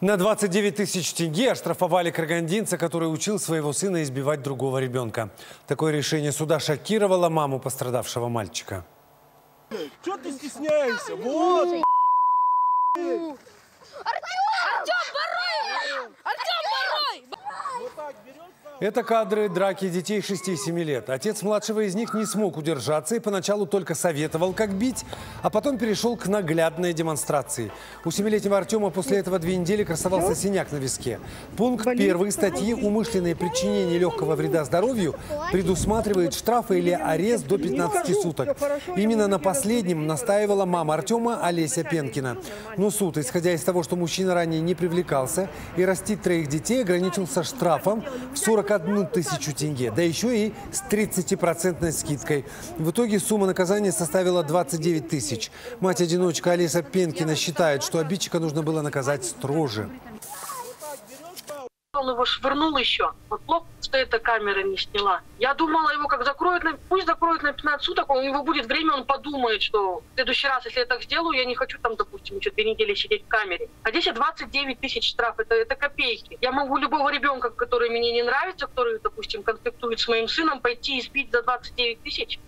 На 29 тысяч тенге оштрафовали карагандинца, который учил своего сына избивать другого ребенка. Такое решение суда шокировало маму пострадавшего мальчика. Что ты стесняешься? Вот! Артем, Это кадры драки детей 6 и 7 лет. Отец младшего из них не смог удержаться и поначалу только советовал, как бить, а потом перешел к наглядной демонстрации. У семилетнего Артема после этого две недели красовался синяк на виске. Пункт первой статьи «Умышленное причинение легкого вреда здоровью» предусматривает штрафы или арест до 15 суток. Именно на последнем настаивала мама Артема Олеся Пенкина. Но суд, исходя из того, что мужчина ранее не привлекался и растит троих детей, ограничился штрафом в 41 тысячу тенге, да еще и с 30% скидкой. В итоге сумма наказания составила 29 тысяч. Мать-одиночка Олеся Пенкина считает, что обидчика нужно было наказать строже. Он его швырнул еще. Вот плохо, что эта камера не сняла. Я думала, его как закроют, на, пусть закроют на 15 суток, у него будет время, он подумает, что в следующий раз, если я так сделаю, я не хочу там, допустим, еще две недели сидеть в камере. А здесь 29 тысяч штраф, это, это копейки. Я могу любого ребенка, который мне не нравится, который, допустим, конфликтует с моим сыном, пойти и избить за 29 тысяч.